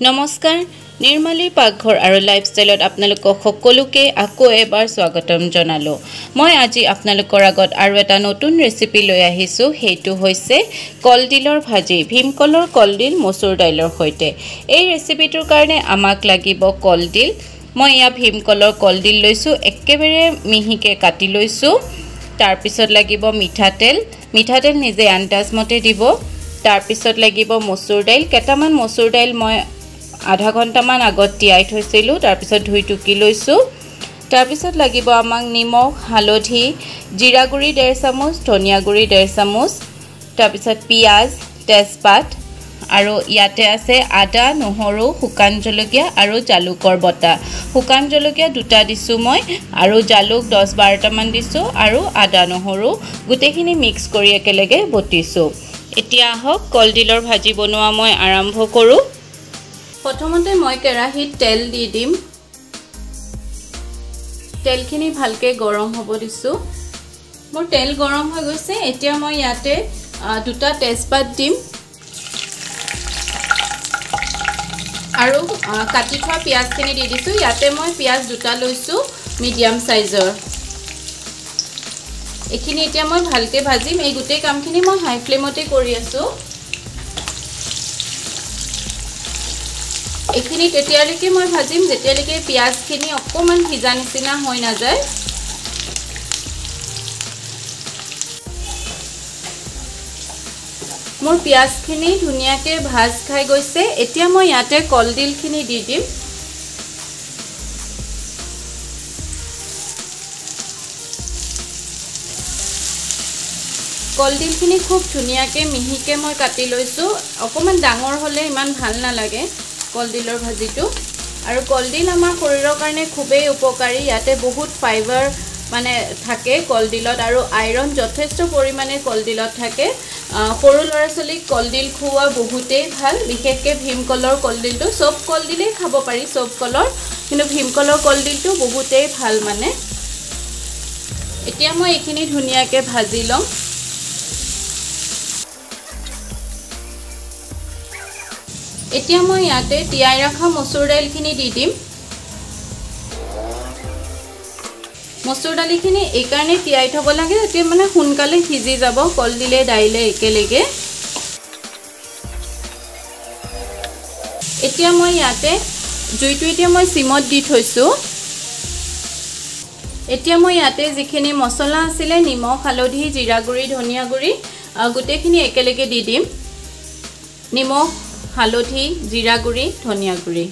নমস্কাৰ নিৰ্মালীৰ পাকঘৰ আৰু লাইফষ্টাইলত আপোনালোকক সকলোকে আকৌ এবাৰ স্বাগতম জনালোঁ। মই আজি আপোনালোকৰ আগত আৰু এটা নতুন ৰেচিপি লৈ আহিছোঁ সেইটো হৈছে কলডিলৰ ভাজি ভীমকলৰ কলডিল মচুৰ দাইলৰ সৈতে। এই ৰেচিপিটোৰ কাৰণে আমাক লাগিব কলডিল। মই এয়া ভীমকলৰ কলডিল লৈছোঁ একেবাৰে মিহিকৈ কাটি লৈছোঁ। তাৰপিছত লাগিব মিঠাতেল মিঠাতেল নিজে আন্দাজমতে দিব। তাৰপিছত লাগিব মচুৰ দাইল। কেইটামান মচুৰ দাইল মই আধা ঘণ্টামান আগত তিয়াই থৈছিলোঁ তাৰপিছত ধুই টুকি লৈছোঁ। তাৰপিছত লাগিব আমাক নিমখ হালধি জিৰা গুড়ি ডেৰ চামুচ ধনিয়া গুড়ি ডেৰ চামুচ তাৰপিছত পিঁয়াজ তেজপাত আৰু ইয়াতে আছে আদা নহৰু শুকান জলকীয়া আৰু জালুকৰ বটা। শুকান জলকীয়া দুটা দিছোঁ মই আৰু জালুক দহ বাৰটামান দিছোঁ আৰু আদা নহৰু গোটেইখিনি মিক্স কৰি একেলগে বটিছোঁ। এতিয়া আহক কলডিলৰ ভাজি বনোৱা মই আৰম্ভ কৰোঁ। প্ৰথমতে মই কেৰাহীত তেল দি দিম। তেলখিনি ভালকৈ গৰম হ'ব দিছোঁ। মোৰ তেল গৰম হৈ গৈছে এতিয়া মই ইয়াতে দুটা তেজপাত দিম। আৰু কাটি থোৱা পিঁয়াজখিনি দি দিছোঁ। ইয়াতে মই পিঁয়াজ দুটা লৈছোঁ মিডিয়াম চাইজৰ। এইখিনি এতিয়া মই ভালকৈ ভাজিম। এই গোটেই কামখিনি মই হাই ফ্লেমতে কৰি আছোঁ। এইখিনি তেতিয়ালৈকে মই ভাজিম যেতিয়ালৈকে পিঁয়াজখিনি অকণমান সিজা নিচিনা হৈ নাযায়। মোৰ পিঁয়াজখিনি ধুনীয়াকৈ ভাজ খাই গৈছে। এতিয়া মই ইয়াতে কলডিলখিনি দি দিম। কলডিলখিনি খুব ধুনীয়াকৈ মিহিকৈ মই কাটি লৈছোঁ। অকণমান ডাঙৰ হ'লে ইমান ভাল নালাগে। কলডিলৰ ভাজিটো। আৰু কলডিল আমাৰ শৰীৰৰ কাৰণে খুবেই উপকাৰী। ইয়াতে বহুত ফাইবাৰ মানে থাকে কলডিলত আৰু আইৰণ যথেষ্ট পৰিমাণে কলডিলত থাকে। সৰু ল'ৰা ছোৱালীক কলডিল খুওৱা বহুতেই ভাল বিশেষকৈ ভীমকলৰ কলডিলটো চব কলডিলেই খাব পাৰি চব কলৰ। কিন্তু ভীমকলৰ কলডিলটো বহুতেই ভাল মানে। এতিয়া মই এইখিনি ধুনীয়াকৈ ভাজি ল'ম। এতিয়া মই ইয়াতে তিয়াই ৰখা মচুৰ দাইলখিনি দি দিম। মচুৰ দালিখিনি এইকাৰণে তিয়াই থ'ব লাগে যাতে মানে সোনকালে সিজি যাব কলডিলে দাইলে একেলগে। এতিয়া মই ইয়াতে জুইটো এতিয়া মই চিমত দি থৈছোঁ। এতিয়া মই ইয়াতে যিখিনি মছলা আছিলে নিমখ হালধি জিৰা গুড়ি ধনিয়া গুড়ি গোটেইখিনি একেলগে দি দিম। নিমখ হালধি জিৰা গুড়ি ধনিয়া গুড়ি।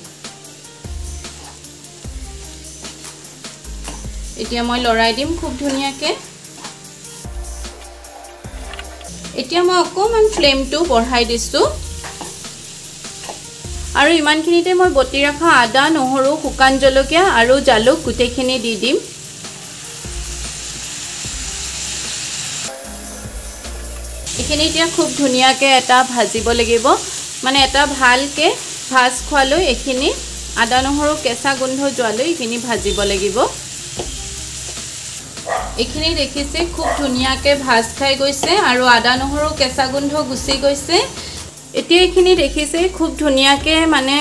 এতিয়া মই লৰাই দিম খুব ধুনীয়াকৈ। এতিয়া মই অকণমান ফ্লেমটো বঢ়াই দিছোঁ। আৰু ইমানখিনিতে মই বটি ৰখা আদা নহৰু শুকান জলকীয়া আৰু জালুক গোটেইখিনি দি দিম। এইখিনি এতিয়া খুব ধুনীয়াকৈ এটা ভাজিব লাগিব। মানে এটা ভালকৈ ভাজ খোৱালৈ এইখিনি আদা নহৰু কেঁচা গোন্ধ যোৱালৈ এইখিনি ভাজিব লাগিব। এইখিনি দেখিছে খুব ধুনীয়াকৈ ভাজ খাই গৈছে আৰু আদা নহৰু কেঁচা গোন্ধ গুচি গৈছে। এতিয়া এইখিনি দেখিছে খুব ধুনীয়াকৈ মানে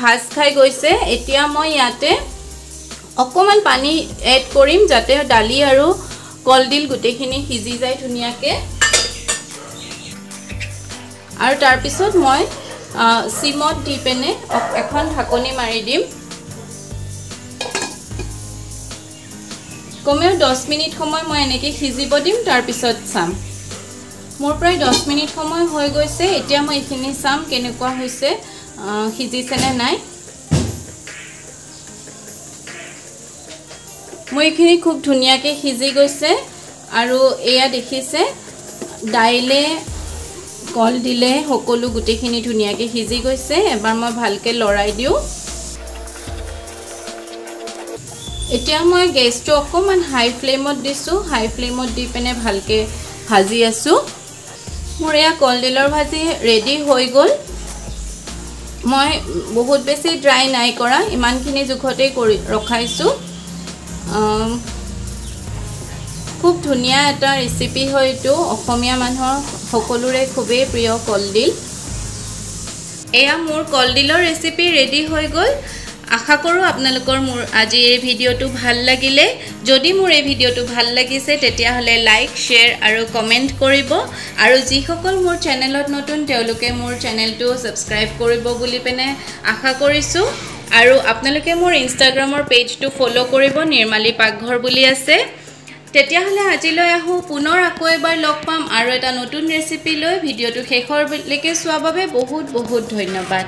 ভাজ খাই গৈছে। এতিয়া মই ইয়াতে অকণমান পানী এড কৰিম যাতে দালি আৰু কলডিল গোটেইখিনি সিজি যায় ধুনীয়াকৈ। আৰু তাৰপিছত মই চিমত দি পিনে এখন ঢাকনি মাৰি দিম। কমেও দহ মিনিট সময় মই এনেকৈ সিজিব দিম তাৰপিছত চাম। মোৰ প্ৰায় দহ মিনিট সময় হৈ গৈছে এতিয়া মই এইখিনি চাম কেনেকুৱা হৈছে সিজিছেনে নাই। মোৰ এইখিনি খুব ধুনীয়াকৈ সিজি গৈছে আৰু এয়া দেখিছে দাইলে কল দিলে সকলো গোটেইখিনি ধুনীয়াকৈ সিজি গৈছে। এবাৰ মই ভালকৈ লৰাই দিওঁ। এতিয়া মই গেছটো অকণমান হাই ফ্লেমত দিছোঁ। হাই ফ্লেমত দি পিনে ভালকৈ ভাজি আছোঁ। মোৰ এয়া কলডিলৰ ভাজি ৰেডি হৈ গ'ল। মই বহুত বেছি ড্ৰাই নাই কৰা। ইমানখিনি জোখতেই কৰি ৰখাইছোঁ। খুব ধুনীয়া এটা ৰেচিপি হয় এইটো। অসমীয়া মানুহৰ সকলোৰে খুবেই প্ৰিয় কলডিল। এয়া মোৰ কলডিলৰ ৰেচিপি ৰেডি হৈ গ'ল। আশা কৰোঁ আপোনালোকৰ মোৰ আজিৰ এই ভিডিঅ'টো ভাল লাগিলে। যদি মোৰ এই ভিডিঅ'টো ভাল লাগিছে তেতিয়াহ'লে লাইক শ্বেয়াৰ আৰু কমেণ্ট কৰিব। আৰু যিসকল মোৰ চেনেলত নতুন তেওঁলোকে মোৰ চেনেলটো ছাবস্ক্ৰাইব কৰিব বুলি পিনে আশা কৰিছোঁ। আৰু আপোনালোকে মোৰ ইনষ্টাগ্ৰামৰ পেজটো ফ'ল' কৰিব নিৰ্মালী পাকঘৰ বুলি আছে। তেতিয়াহ'লে আজিলৈ আহোঁ। পুনৰ আকৌ এবাৰ লগ পাম আৰু এটা নতুন ৰেচিপি লৈ। ভিডিঅ'টো শেষৰলৈকে চোৱাৰ বাবে বহুত বহুত ধন্যবাদ।